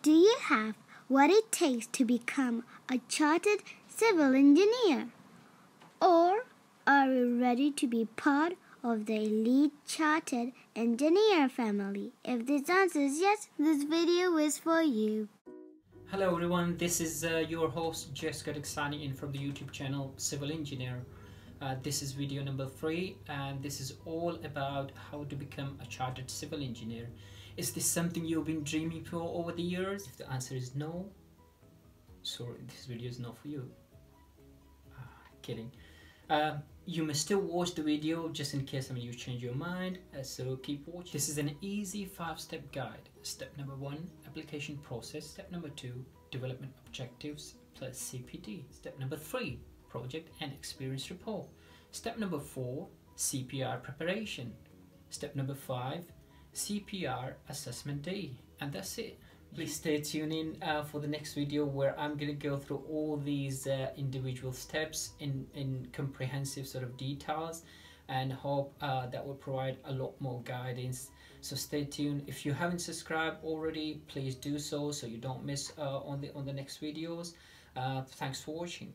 Do you have what it takes to become a chartered civil engineer? Or are you ready to be part of the elite chartered engineer family? If this answer is yes, this video is for you. Hello everyone, this is uh, your host Jessica signing in from the YouTube channel Civil Engineer. Uh, this is video number three and this is all about how to become a chartered civil engineer. Is this something you've been dreaming for over the years? If the answer is no, sorry, this video is not for you. Ah, kidding. Uh, you must still watch the video just in case I mean, you change your mind, uh, so keep watching. This is an easy five-step guide. Step number one, application process. Step number two, development objectives plus CPD. Step number three, project and experience report. Step number four, CPR preparation. Step number five, CPR assessment day. And that's it. Please stay tuned in uh, for the next video where I'm going to go through all these uh, individual steps in, in comprehensive sort of details and hope uh, that will provide a lot more guidance. So stay tuned. If you haven't subscribed already, please do so so you don't miss uh, on the on the next videos. Uh, thanks for watching.